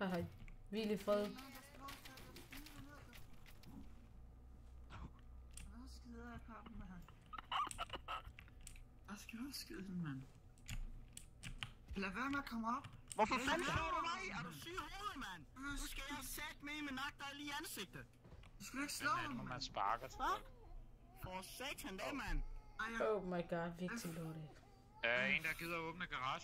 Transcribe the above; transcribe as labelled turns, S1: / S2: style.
S1: Hej hej. Hvil i fred.
S2: Hvad skal du skide, mand? Lad være med at komme op.
S3: Hvorfor fanden slår du mig? Er du syg i hovedet, mand? Nu skal jeg sæt med med nakke dig lige i ansigtet.
S2: Du skal ikke slå mig,
S4: mand. man sparker til
S3: Hvad?
S4: folk.
S3: For satan det, mand.
S1: Oh my god, Victor lortet.
S4: Der er en, der gider åbne garagen.